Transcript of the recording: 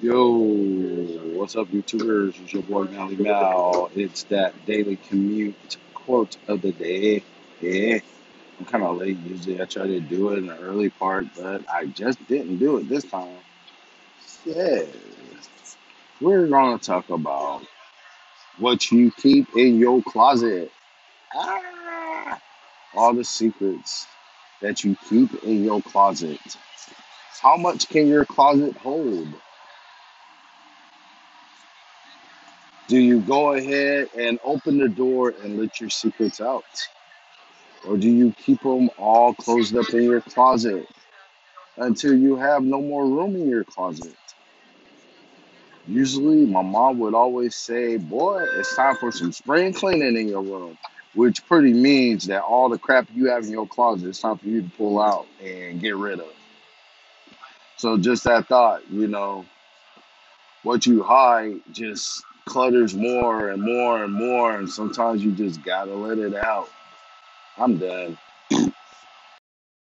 Yo, what's up, YouTubers? It's your boy Melly Mal. It's that daily commute quote of the day. Yeah, I'm kind of late. Usually, I try to do it in the early part, but I just didn't do it this time. Yeah, we're gonna talk about what you keep in your closet. Ah, all the secrets that you keep in your closet. How much can your closet hold? Do you go ahead and open the door and let your secrets out? Or do you keep them all closed up in your closet until you have no more room in your closet? Usually, my mom would always say, Boy, it's time for some spring cleaning in your room, which pretty means that all the crap you have in your closet, it's time for you to pull out and get rid of. So, just that thought, you know, what you hide just clutters more and more and more, and sometimes you just gotta let it out. I'm done.